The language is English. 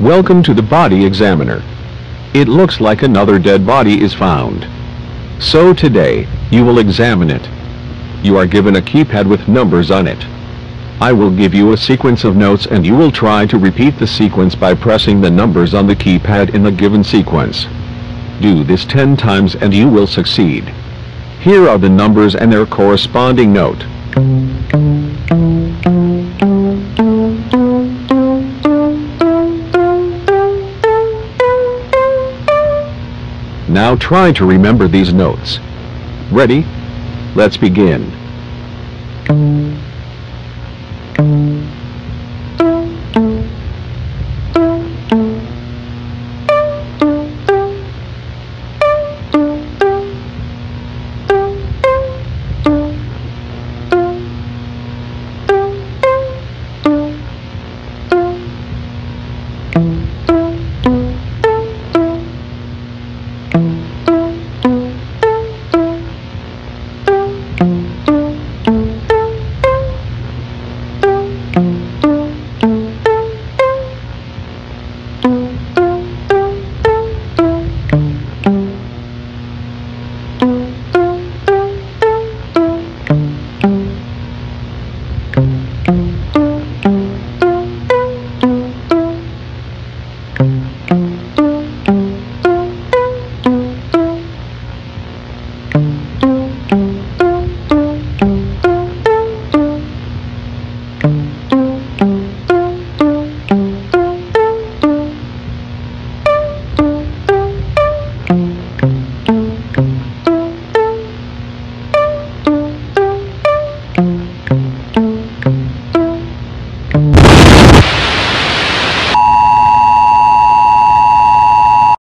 Welcome to the body examiner. It looks like another dead body is found. So today, you will examine it. You are given a keypad with numbers on it. I will give you a sequence of notes and you will try to repeat the sequence by pressing the numbers on the keypad in the given sequence. Do this 10 times and you will succeed. Here are the numbers and their corresponding note. Now try to remember these notes. Ready? Let's begin. Thank mm -hmm. you. Thank you.